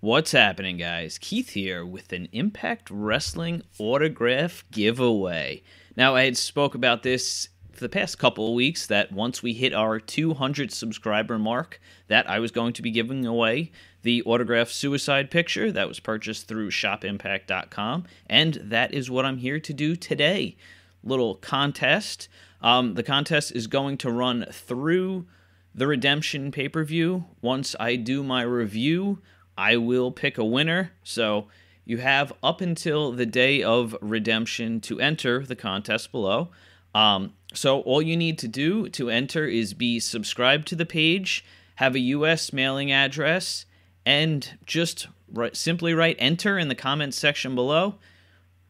What's happening, guys? Keith here with an Impact Wrestling autograph giveaway. Now, I had spoke about this for the past couple of weeks that once we hit our 200 subscriber mark, that I was going to be giving away the autograph suicide picture that was purchased through shopimpact.com, and that is what I'm here to do today. Little contest. Um, the contest is going to run through the Redemption pay per view. Once I do my review, I will pick a winner. So you have up until the day of redemption to enter the contest below. Um, so all you need to do to enter is be subscribed to the page, have a U.S. mailing address, and just write, simply write enter in the comments section below.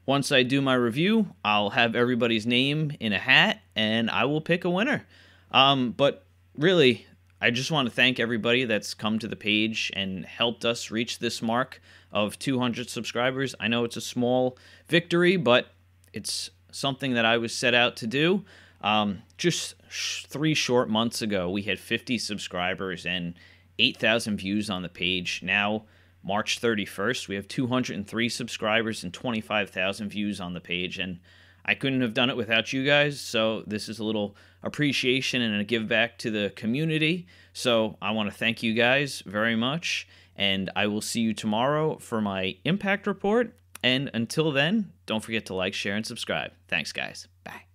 Once I do my review, I'll have everybody's name in a hat and I will pick a winner. Um, but really, I just want to thank everybody that's come to the page and helped us reach this mark of 200 subscribers. I know it's a small victory, but it's something that I was set out to do. Um, just sh- three short months ago, we had 50 subscribers and 8,000 views on the page. Now, March 31st, we have 203 subscribers and 25,000 views on the page. And I couldn't have done it without you guys. So this is a little appreciation and a give back to the community. So I want to thank you guys very much. And I will see you tomorrow for my impact report. And until then, don't forget to like, share, and subscribe. Thanks, guys. Bye.